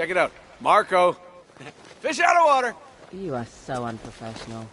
Check it out. Marco. Fish out of water. You are so unprofessional.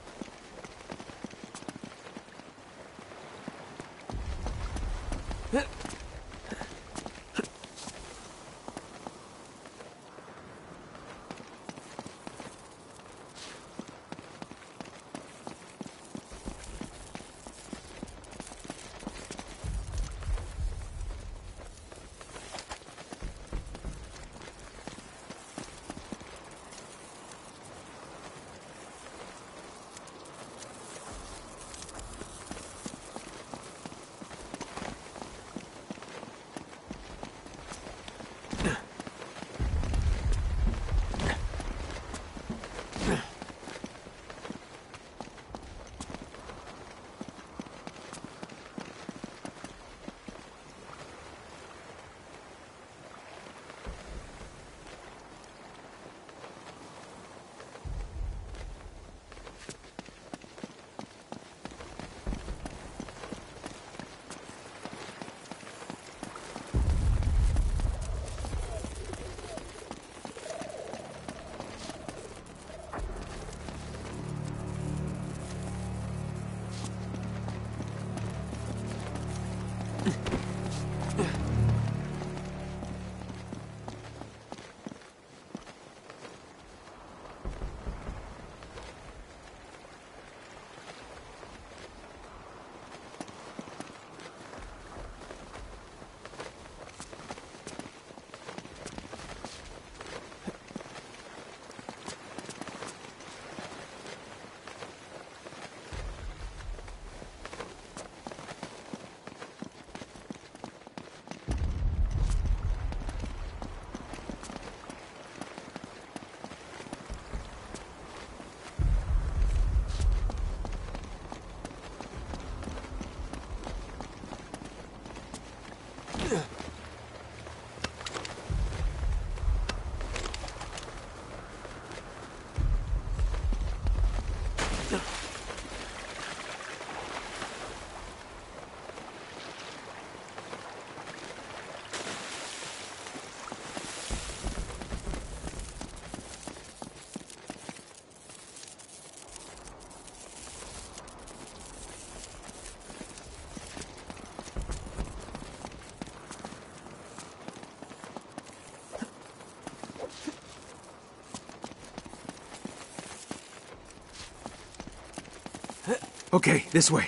Okay, this way.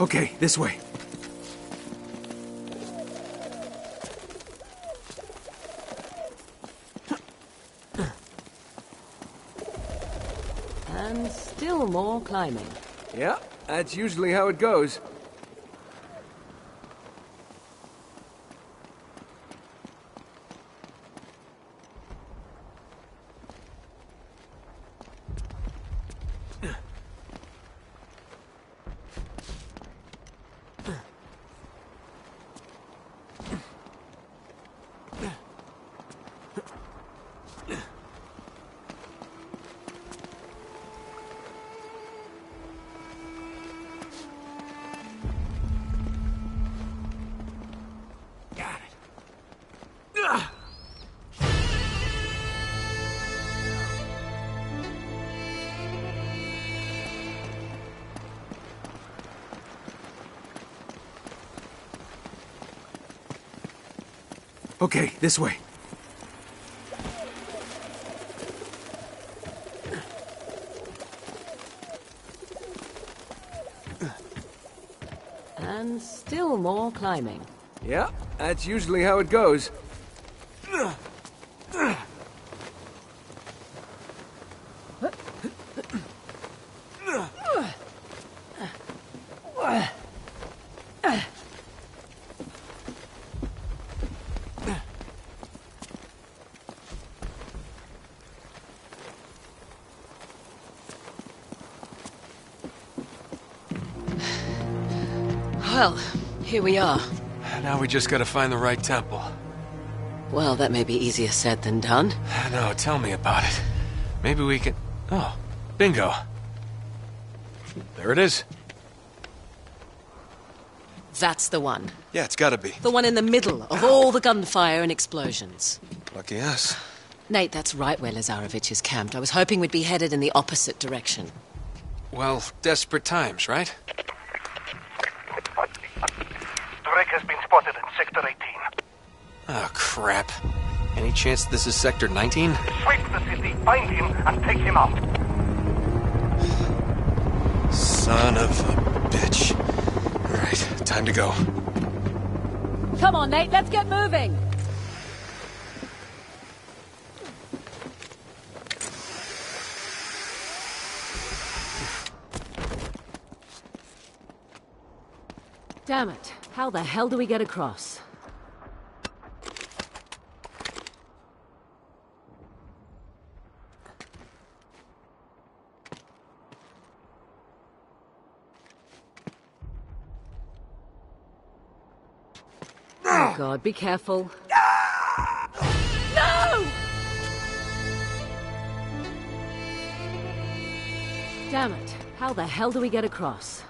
Okay, this way. And still more climbing. Yeah, that's usually how it goes. Okay, this way. And still more climbing. Yeah, that's usually how it goes. Here we are. Now we just gotta find the right temple. Well, that may be easier said than done. No, tell me about it. Maybe we can... Oh, bingo. There it is. That's the one. Yeah, it's gotta be. The one in the middle of all the gunfire and explosions. Lucky us. Nate, that's right where Lazarevic is camped. I was hoping we'd be headed in the opposite direction. Well, desperate times, right? Drake has been spotted in Sector 18. Oh, crap. Any chance this is Sector 19? Sweep the city, find him, and take him out. Son of a bitch. Alright, time to go. Come on, Nate, let's get moving! Damn it. How the hell do we get across? Oh god, be careful. No! Damn it. How the hell do we get across?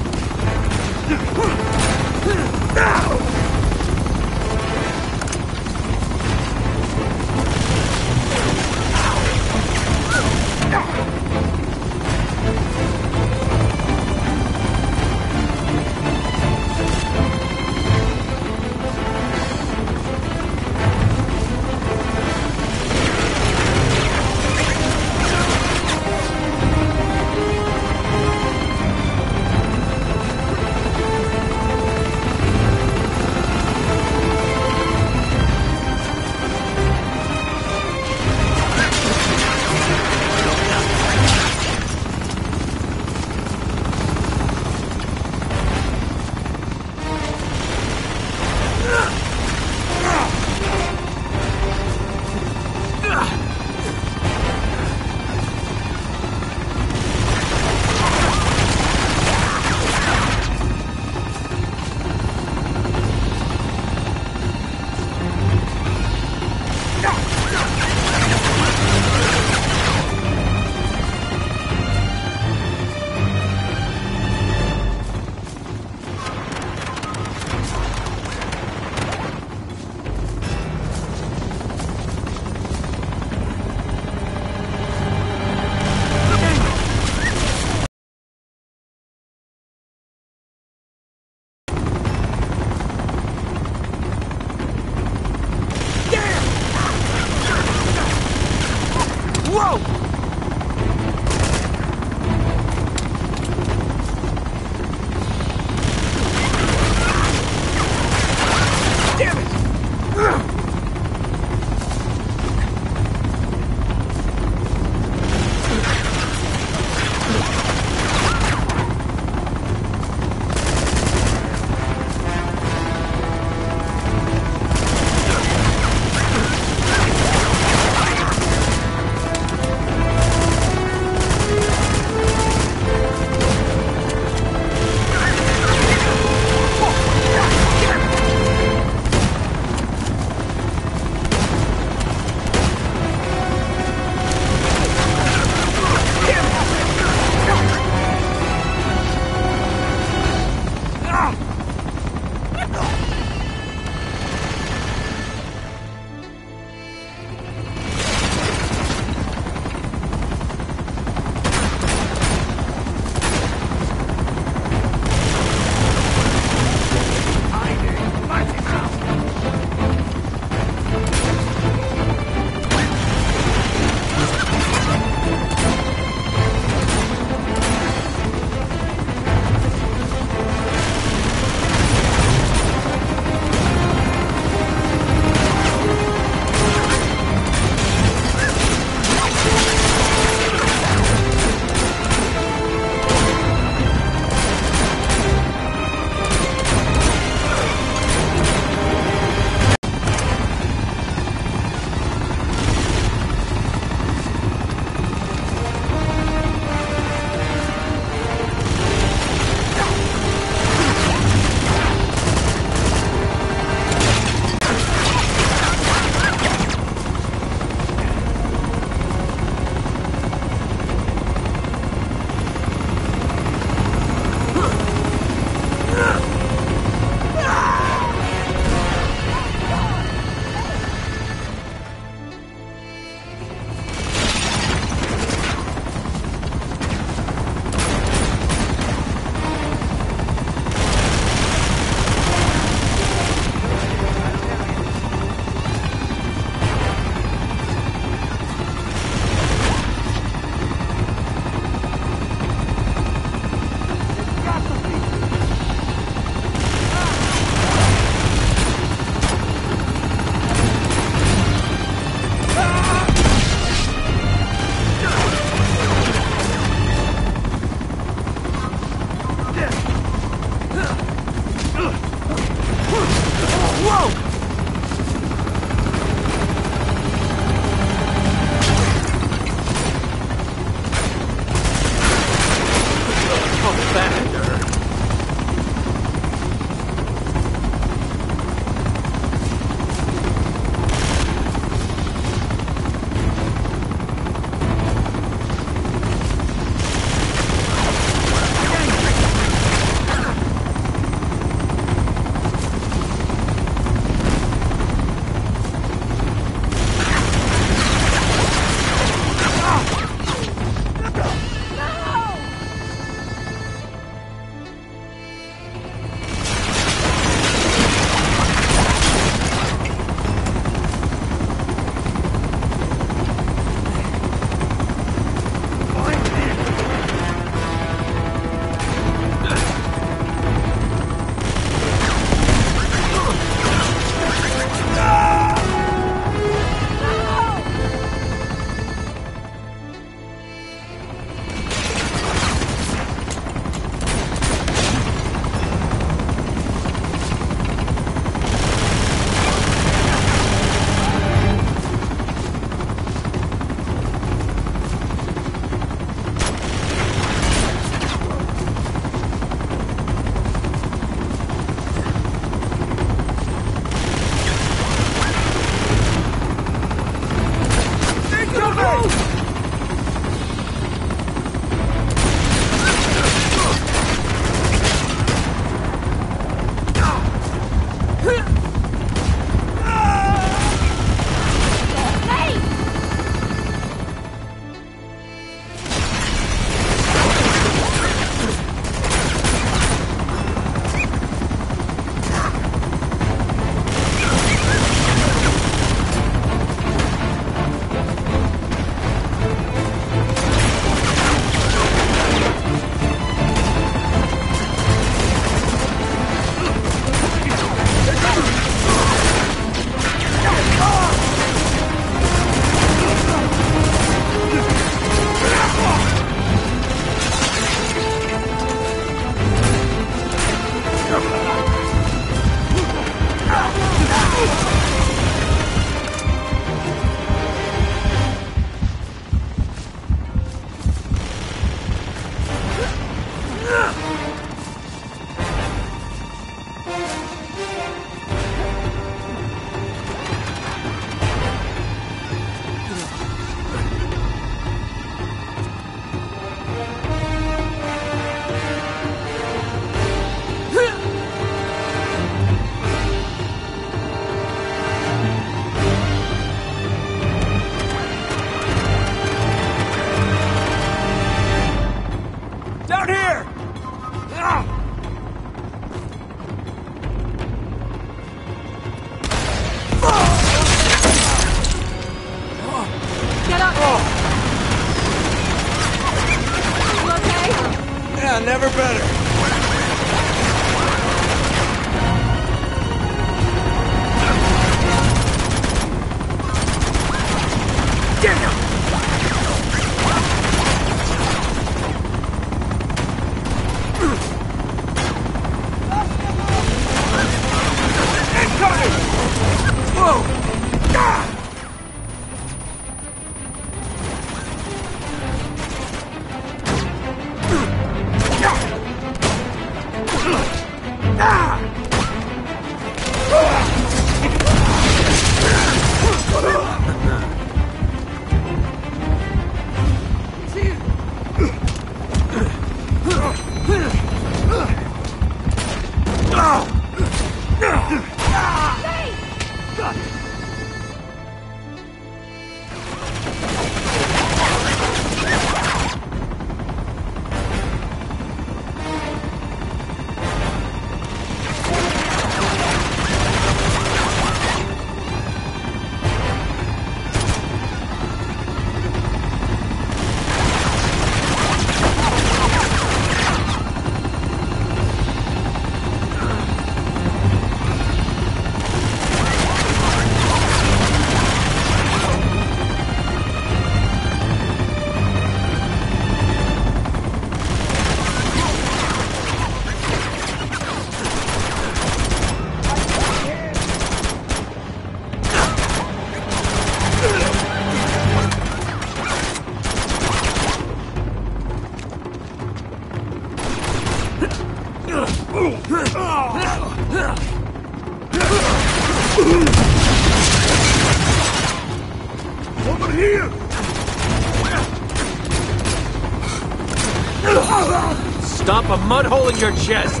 Stomp a mud hole in your chest.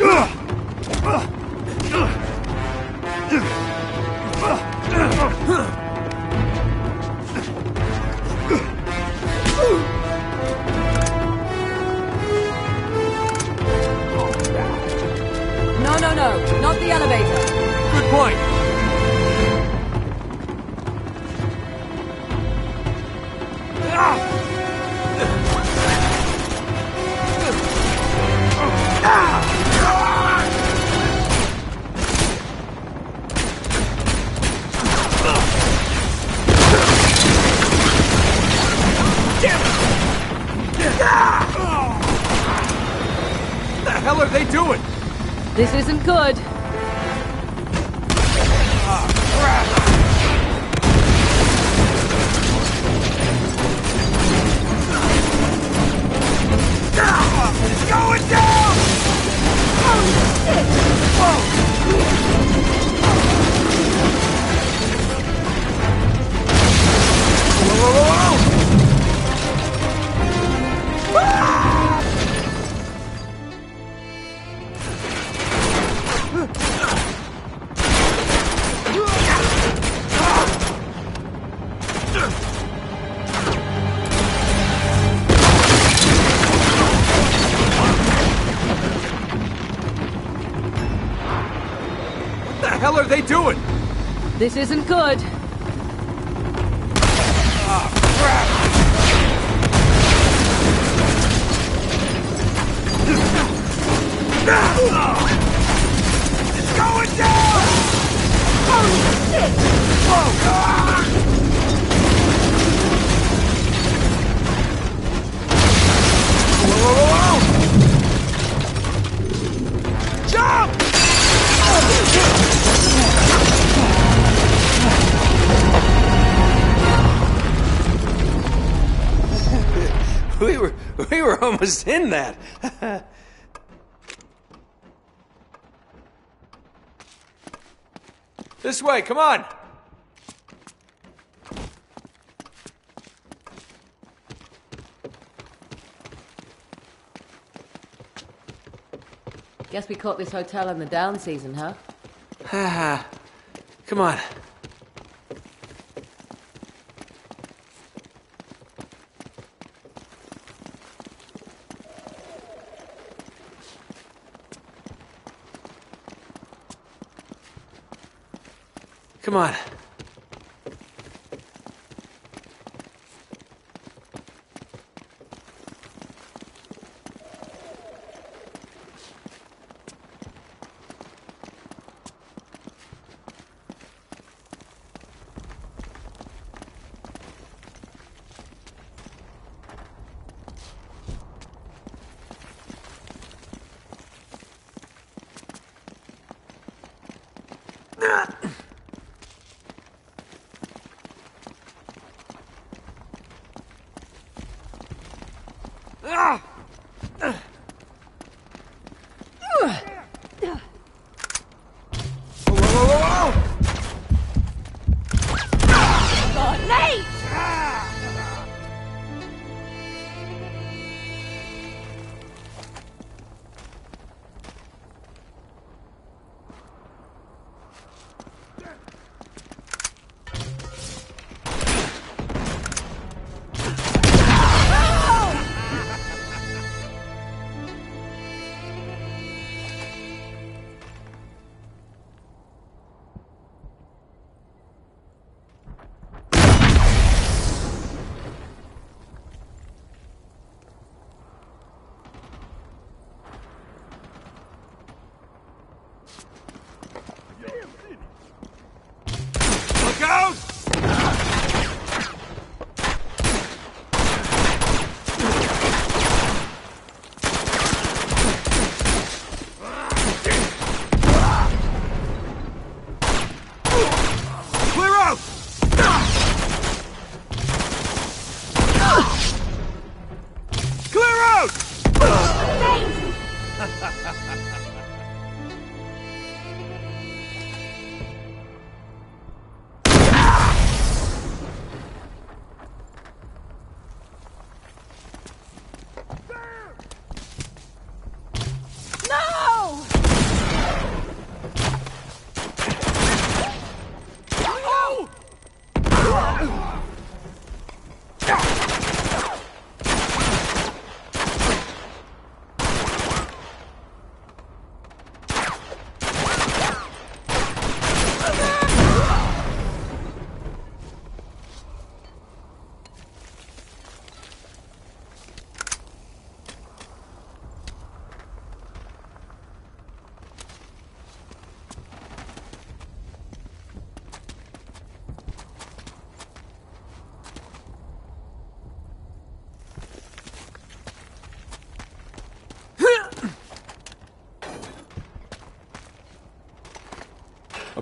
No, point. This isn't good. Almost in that. this way, come on. Guess we caught this hotel in the down season, huh? come on. Come on.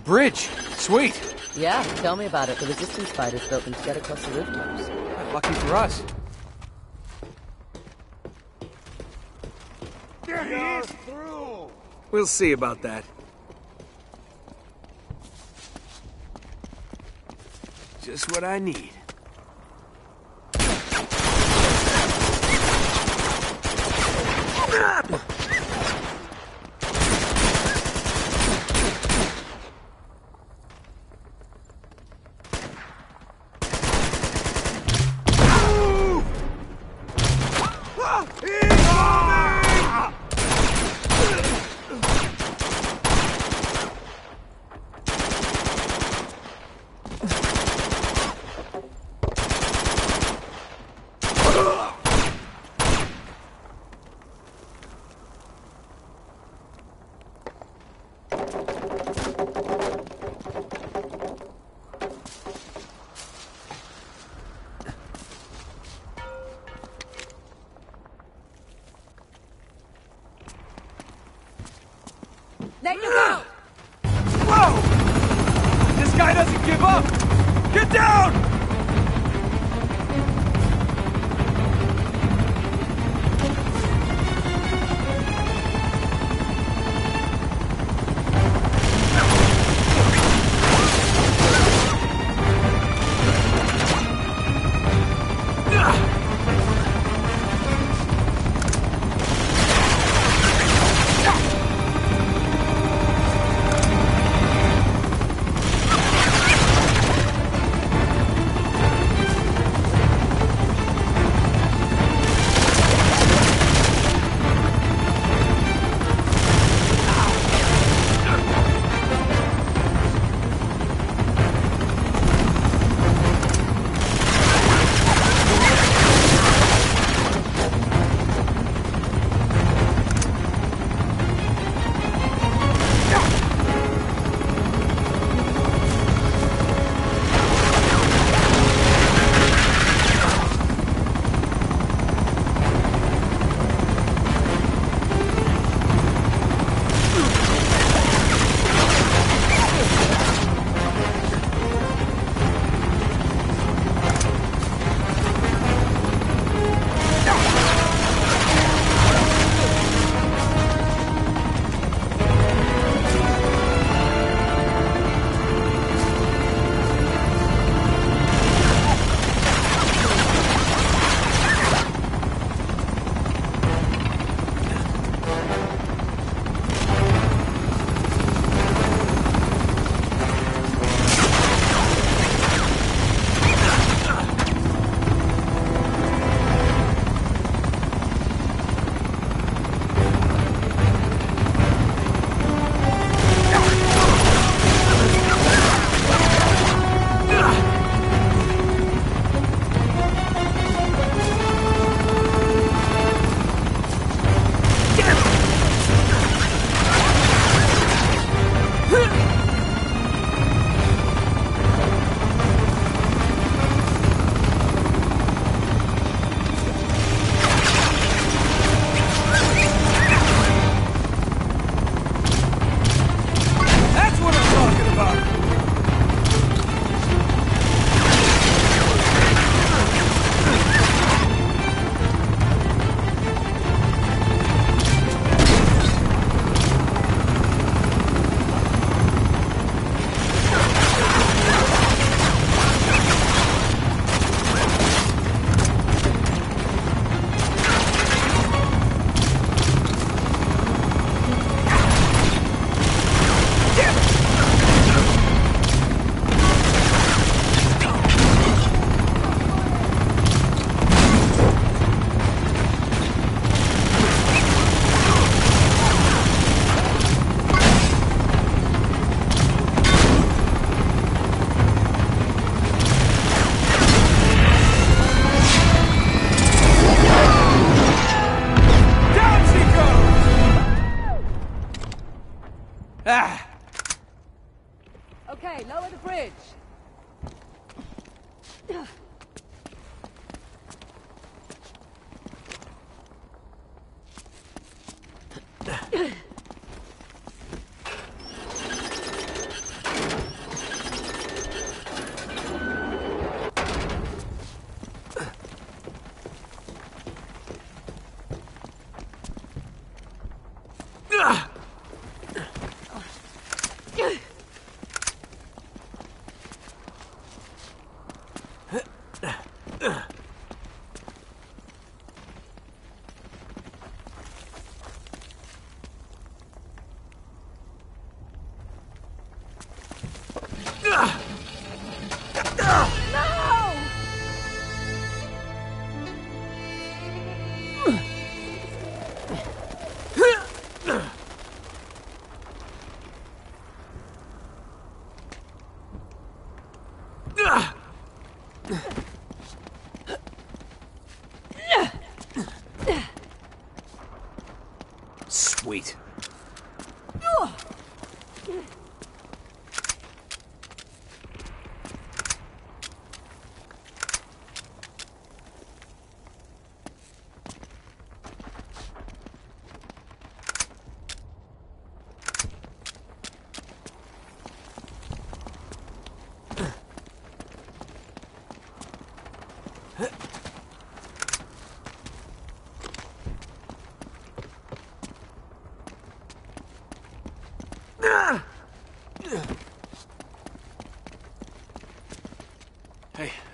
Bridge. Sweet. Yeah, tell me about it. The resistance fighters built them to get across the rooftops. Lucky for us. There he is! through! We'll see about that. Just what I need.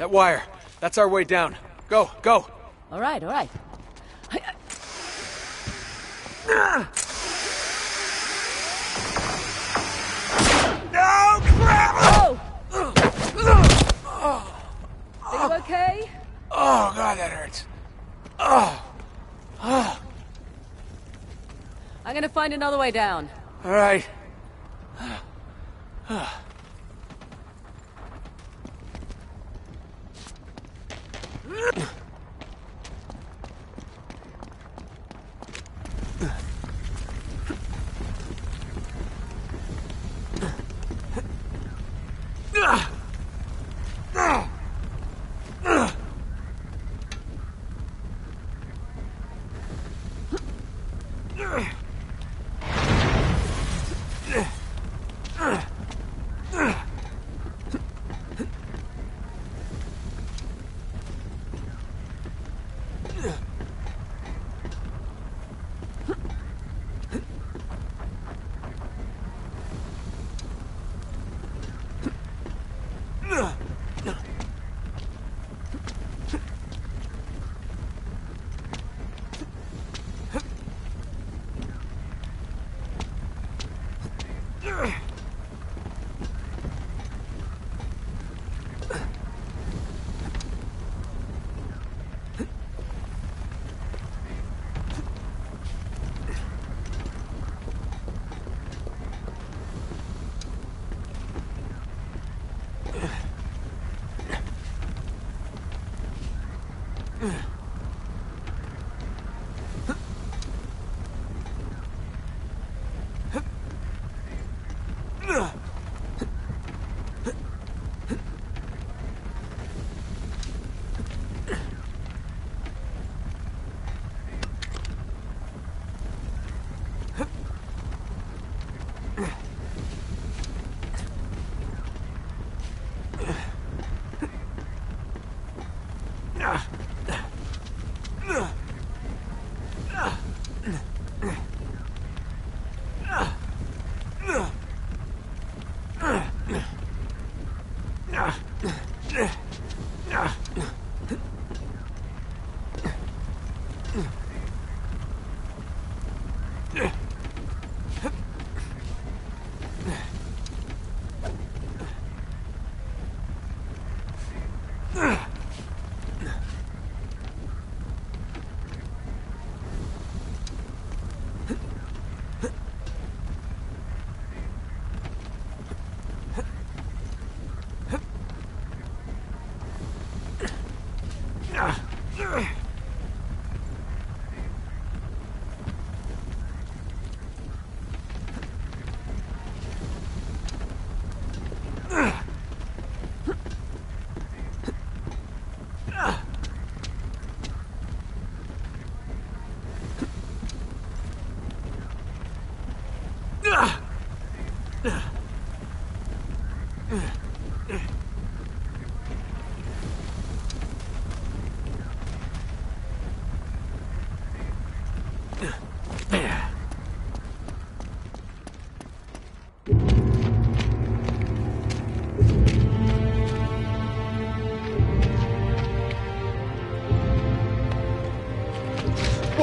That wire. That's our way down. Go, go. All right, all right. No, crap! Oh! Are you okay? Oh, God, that hurts. Oh. I'm gonna find another way down. All right.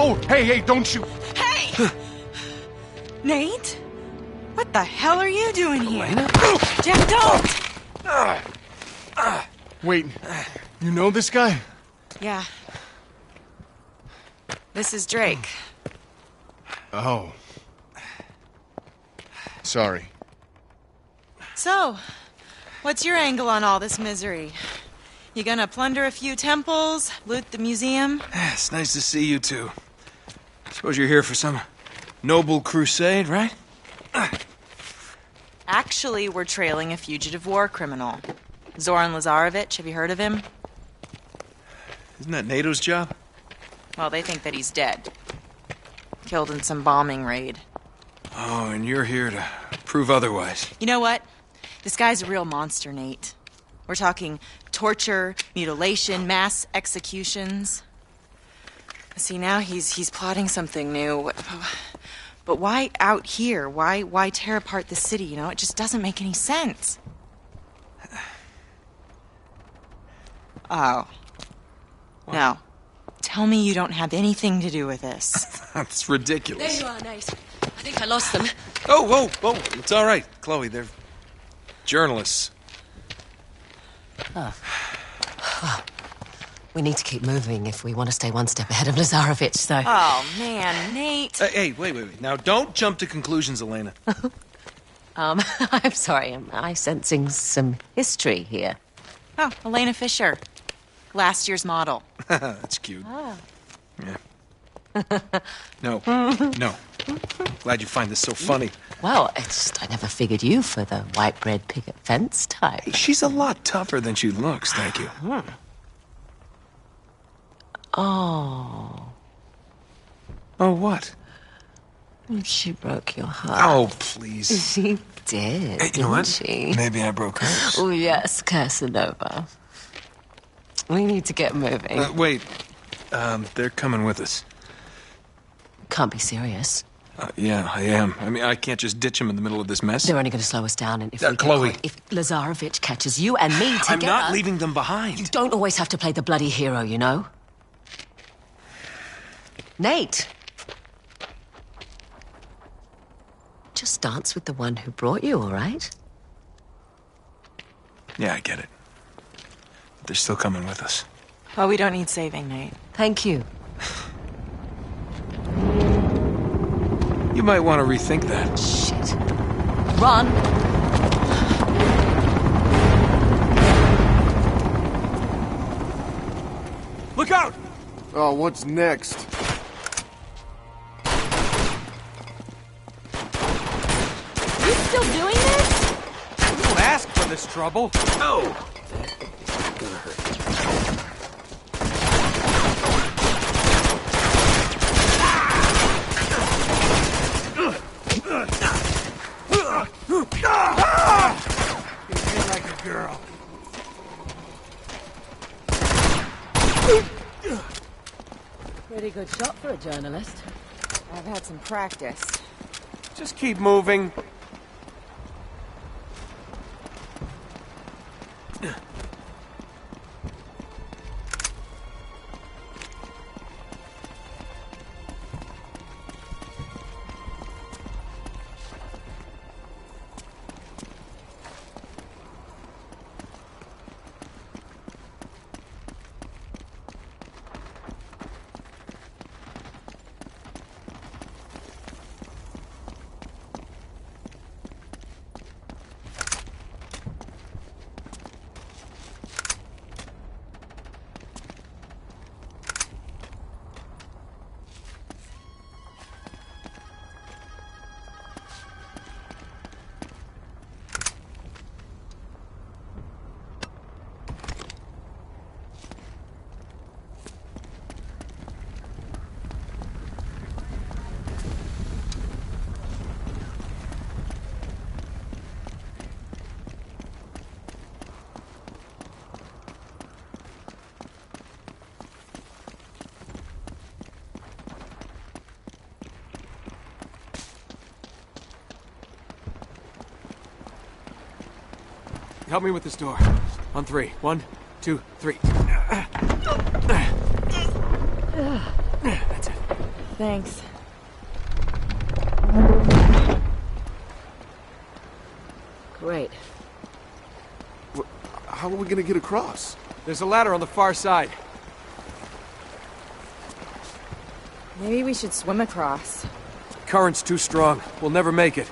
Whoa, hey, hey, don't you... Hey! Nate? What the hell are you doing here? Jeff, don't! Wait, you know this guy? Yeah. This is Drake. Oh. Sorry. So, what's your angle on all this misery? You gonna plunder a few temples, loot the museum? It's nice to see you two. Suppose you're here for some noble crusade, right? Actually, we're trailing a fugitive war criminal. Zoran Lazarevic, have you heard of him? Isn't that NATO's job? Well, they think that he's dead. Killed in some bombing raid. Oh, and you're here to prove otherwise. You know what? This guy's a real monster, Nate. We're talking torture, mutilation, mass executions. See, now he's he's plotting something new. But why out here? Why why tear apart the city, you know? It just doesn't make any sense. Oh. No. Tell me you don't have anything to do with this. That's ridiculous. There ridiculous. you are, Nate. I think I lost them. Oh, whoa, whoa. It's all right, Chloe. They're journalists. We need to keep moving if we want to stay one step ahead of Lazarevic, so. oh man, Nate. Hey, hey, wait, wait, wait. Now, don't jump to conclusions, Elena. Um, I'm sorry, am I sensing some history here? Oh, Elena Fisher. Last year's model. That's cute. Yeah. no, no. Glad you find this so funny. Well, it's just I never figured you for the white bread picket fence type. She's a lot tougher than she looks, thank you. Oh, Oh, what? she broke your heart. Oh, please. She did, Hey, you know what? she? Maybe I broke hers. Oh, yes, Casanova. We need to get moving. Uh, wait. Um, they're coming with us. Can't be serious. Uh, yeah, I am. I mean, I can't just ditch them in the middle of this mess. They're only going to slow us down, and if Uh, Chloe. caught- if Lazarevic catches you and me together, I'm not leaving them behind. You don't always have to play the bloody hero, you know. Nate, just dance with the one who brought you, all right? Yeah, I get it. But they're still coming with us. Well, we don't need saving, Nate. Thank you. You might want to rethink that. Shit. Run. Look out! Oh, what's next? Still doing this? Don't ask for this trouble. Oh! Behave like a girl. Pretty good shot for a journalist. I've had some practice. Just keep moving. Ugh. Help me with this door. On three. One, two, three. That's it. Thanks. Great. How are we gonna get across? There's a ladder on the far side. Maybe we should swim across. Current's too strong. We'll never make it.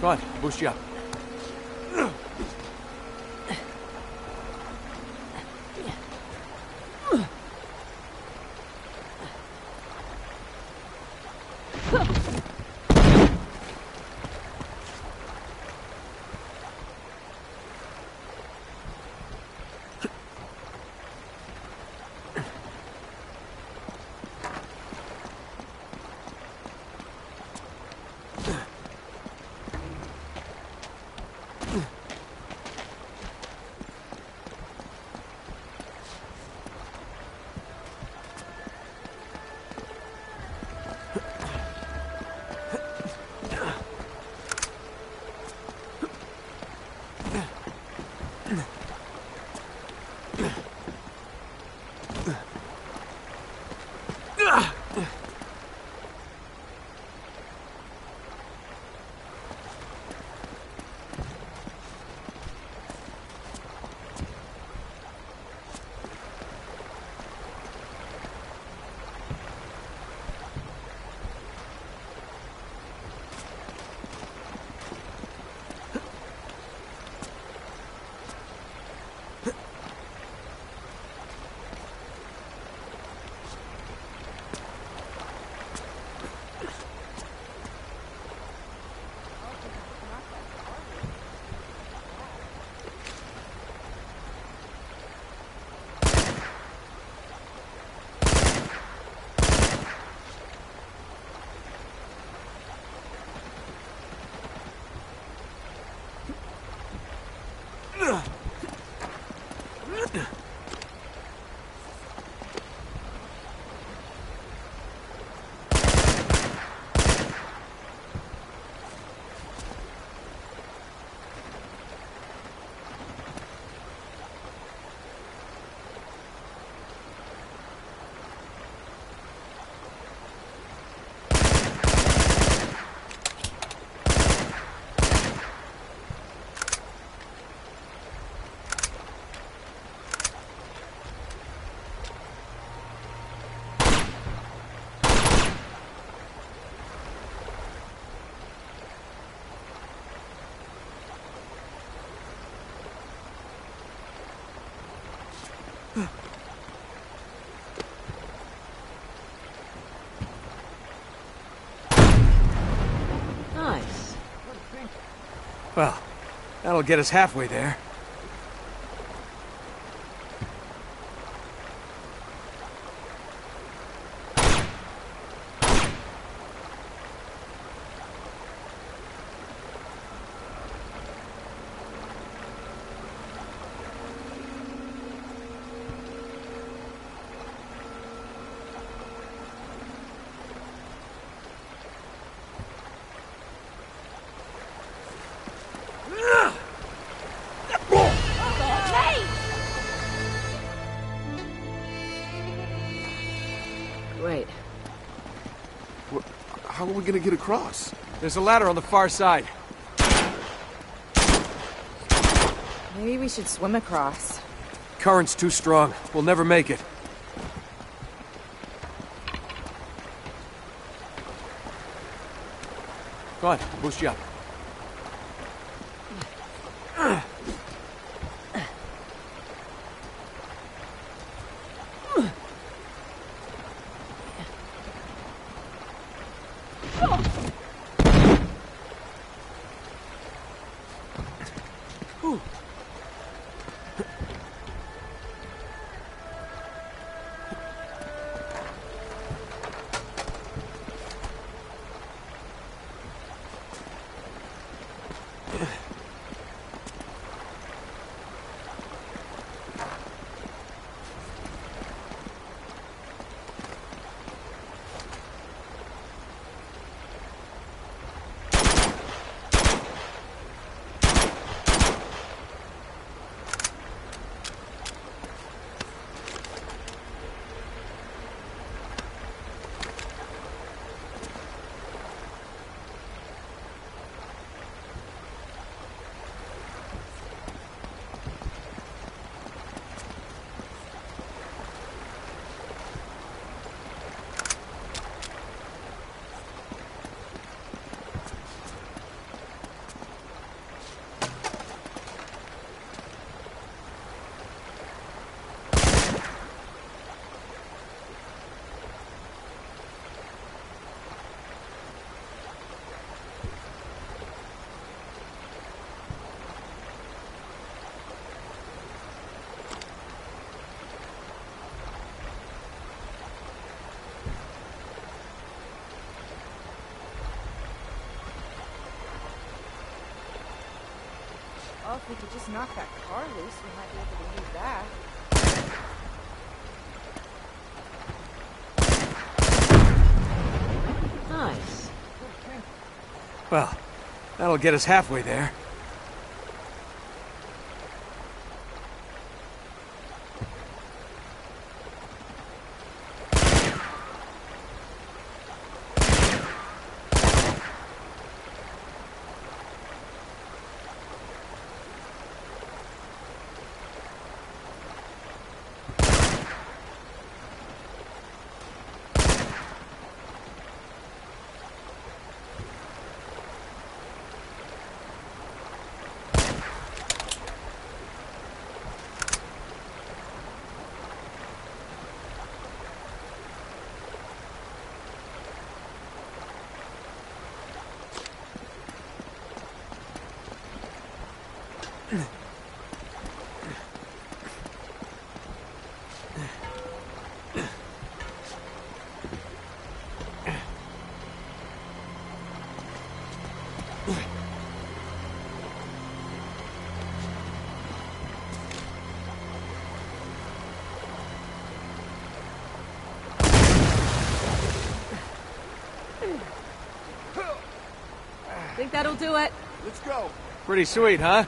Go on, boost you that'll get us halfway there. Are we gonna get across? There's a ladder on the far side. Maybe we should swim across. Current's too strong. We'll never make it. Go on, boost you up. Well, if we could just knock that car loose, we might be able to use that. Nice. Well, that'll get us halfway there. That'll do it? Let's go. Pretty sweet, huh?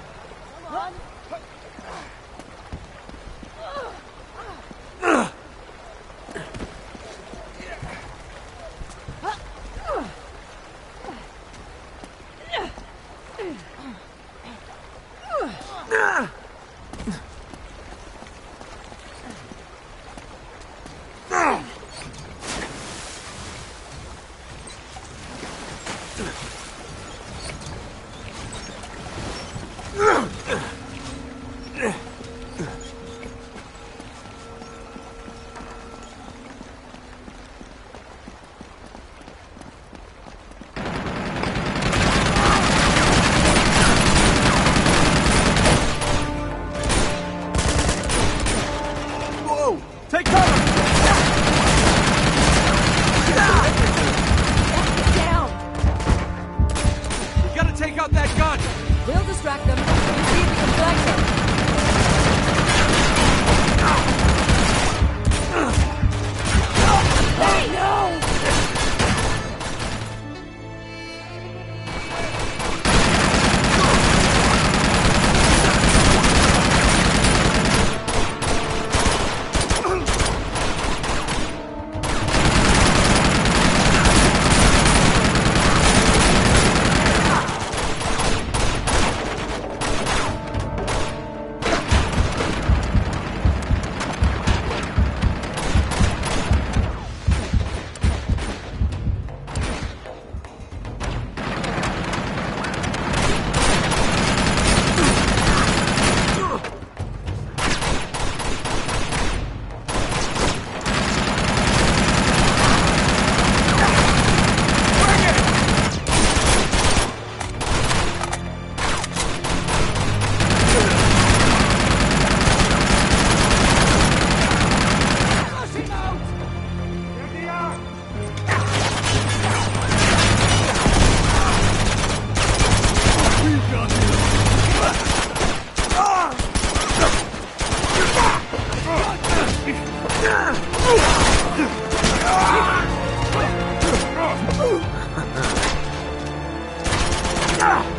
Ah!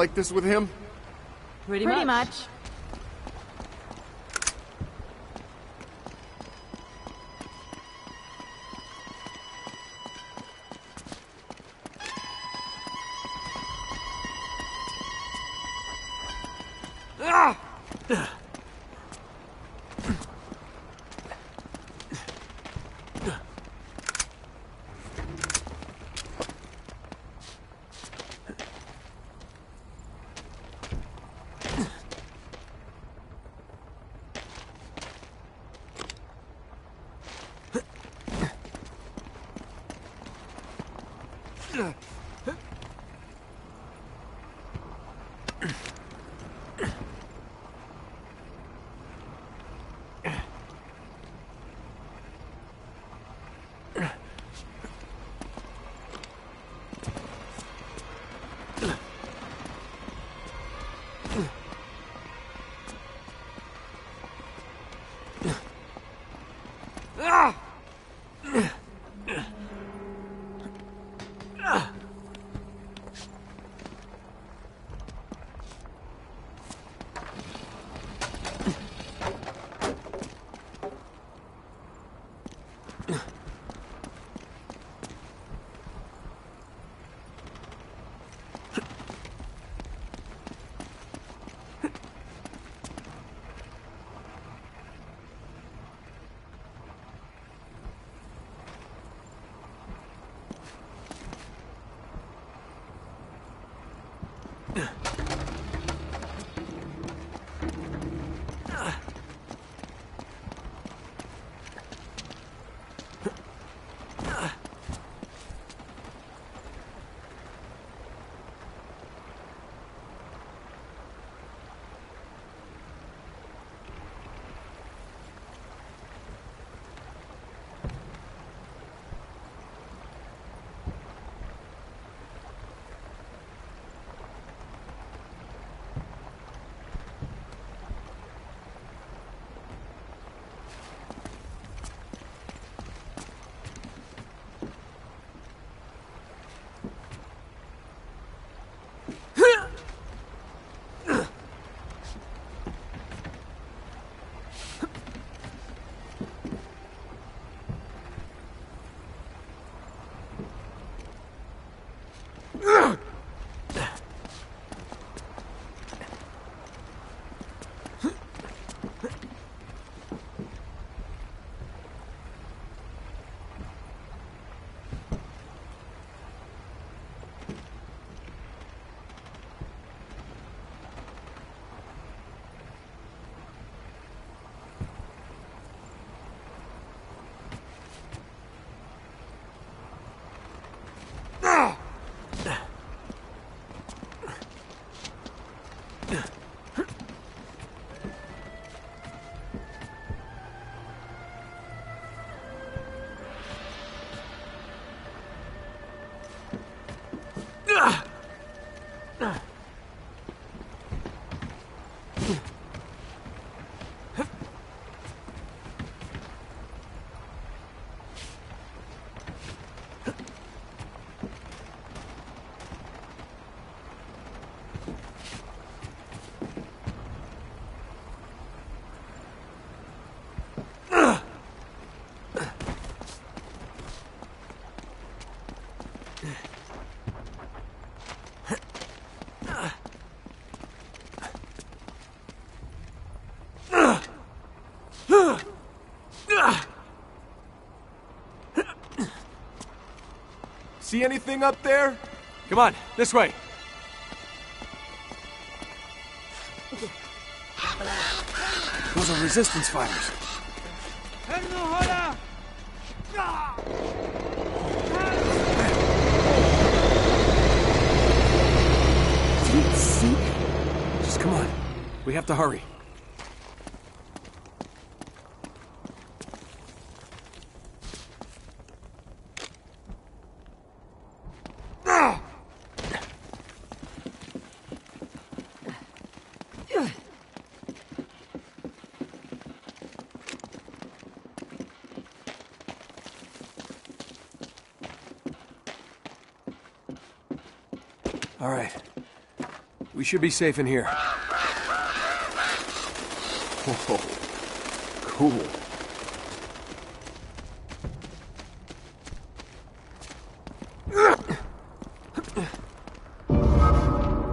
Like this with him? Pretty, Pretty much. much. Ugh. See anything up there? Come on, this way. Those are resistance fighters. Just come on. We have to hurry. Should be safe in here. Whoa. Cool.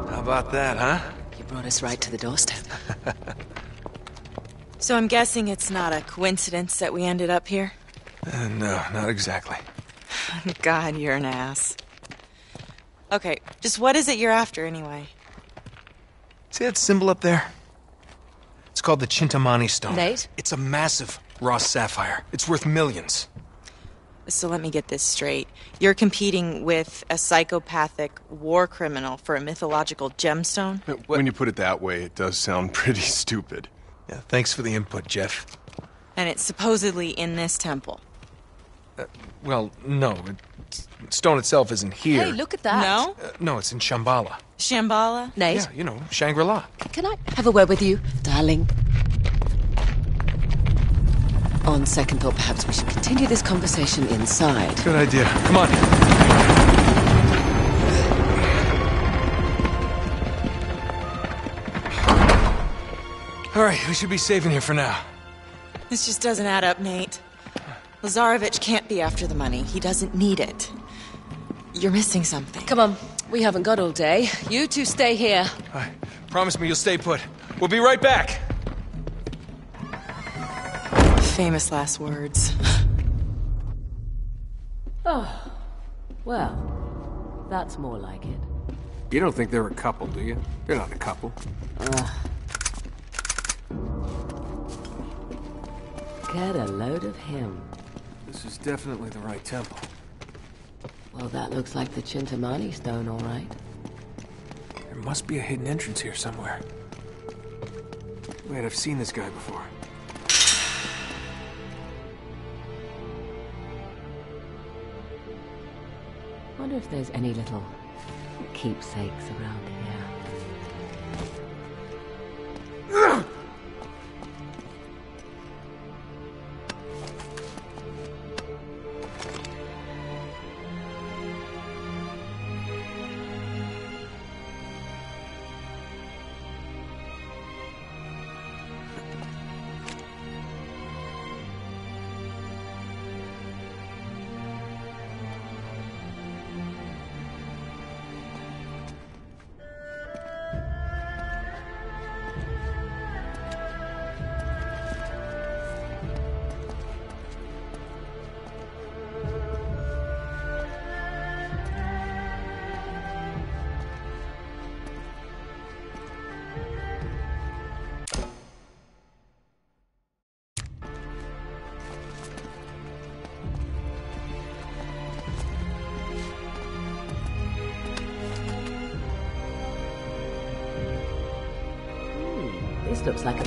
How about that, huh? You brought us right to the doorstep. So I'm guessing it's not a coincidence that we ended up here? Uh, no, not exactly. God, you're an ass. Okay, just what is it you're after anyway? See that symbol up there? It's called the Chintamani Stone. Nate? It's a massive raw sapphire. It's worth millions. So let me get this straight. You're competing with a psychopathic war criminal for a mythological gemstone? When you put it that way, it does sound pretty stupid. Yeah, thanks for the input, Jeff. And it's supposedly in this temple. Well, no, it, stone itself isn't here. Hey, look at that. No? Uh, no, it's in Shambhala. Shambhala? Nate, Yeah, you know, Shangri-La. can I have a word with you, darling? On second thought, perhaps we should continue this conversation inside. Good idea. Come on. All right, we should be safe in here for now. This just doesn't add up, Nate. Lazarevic can't be after the money. He doesn't need it. You're missing something. Come on, we haven't got all day. You two stay here. All right, promise me you'll stay put. We'll be right back. Famous last words. Oh, well, that's more like it. You don't think they're a couple, do you? They're not a couple. Get a load of him. This is definitely the right temple. Well, that looks like the Chintamani stone, all right. There must be a hidden entrance here somewhere. Wait, I've seen this guy before. Wonder if there's any little keepsakes around here.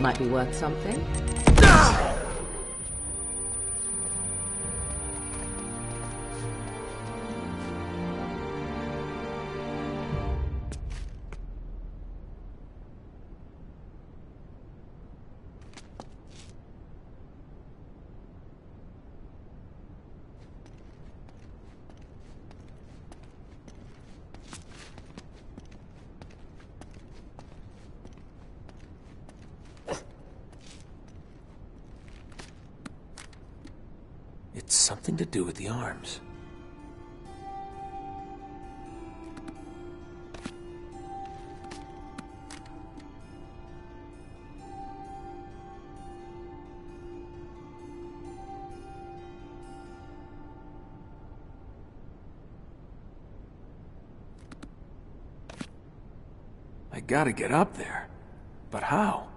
Might be worth something. Gotta get up there. But how?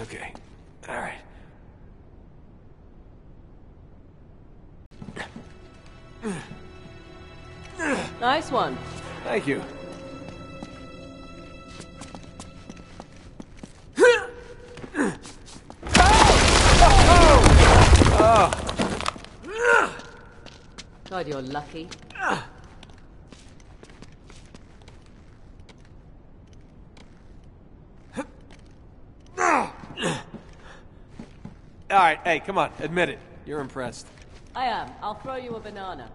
Okay. All right. Nice one. Thank you. God, you're lucky. All hey, come on, admit it. You're impressed. I am. I'll throw you a banana.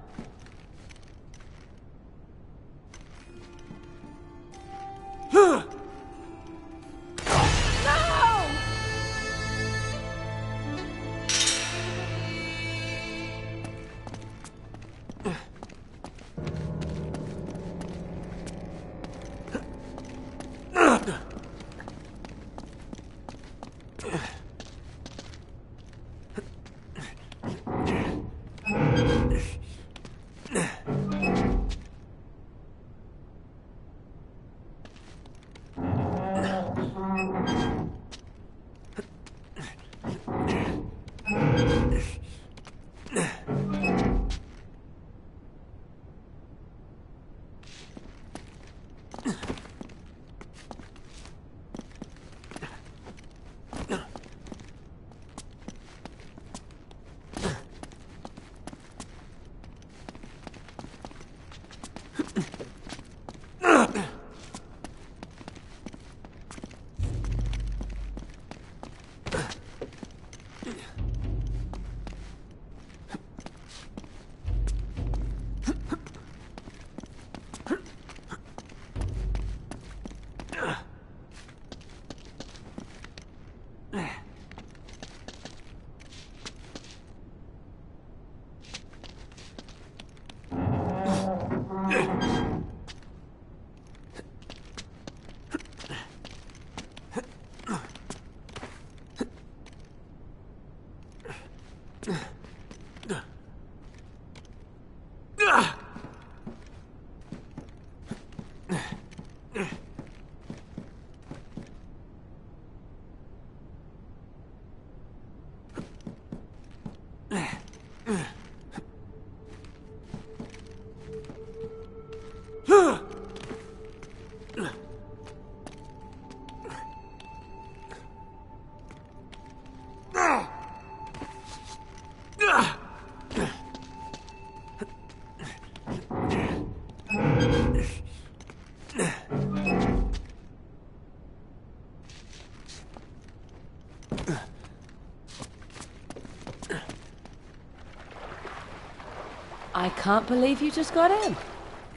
Can't believe you just got in.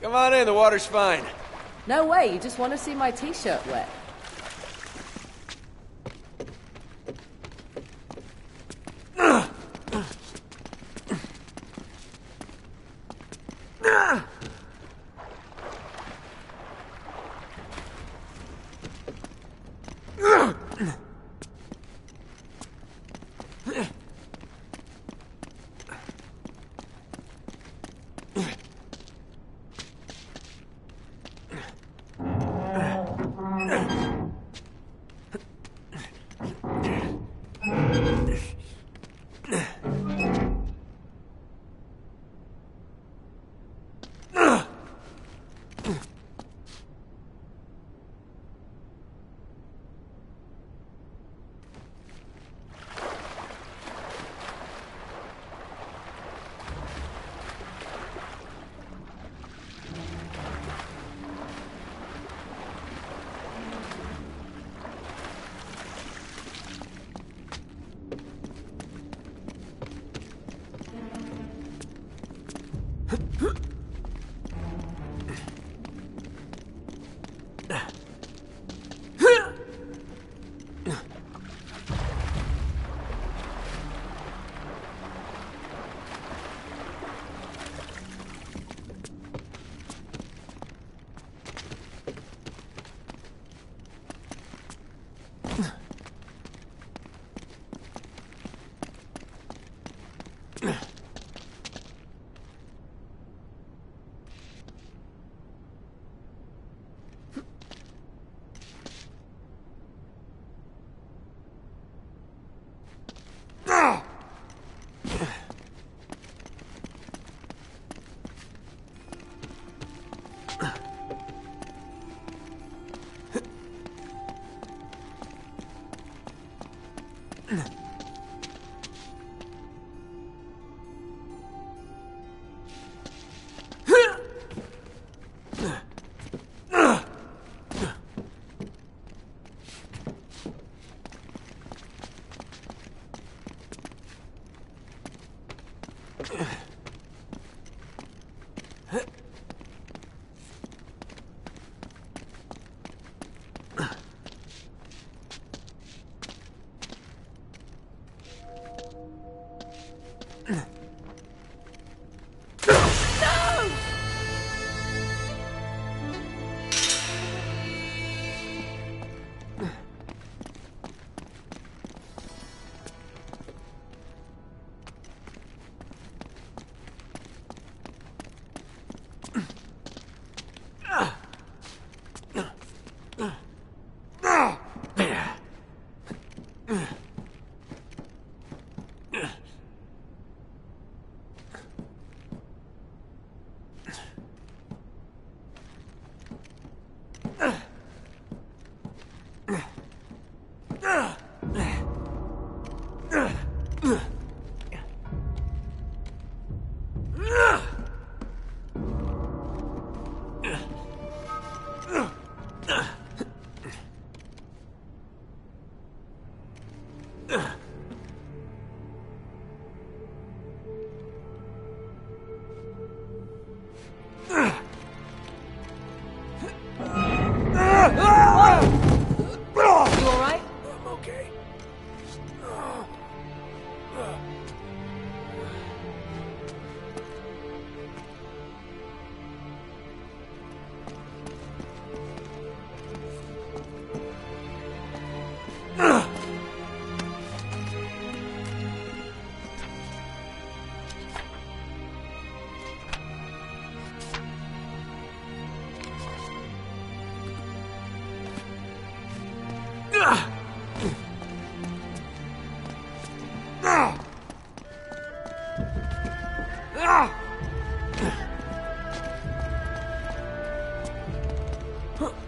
Come on in, the water's fine. No way, you just want to see my t-shirt wet. Huh.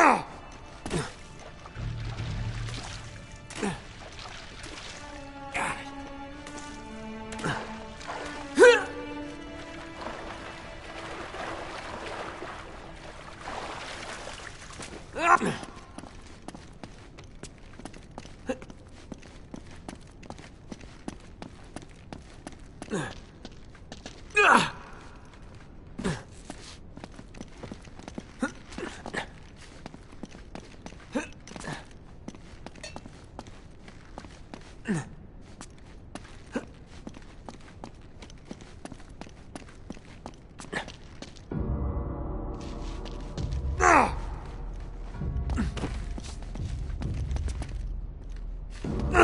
Ah! Ah!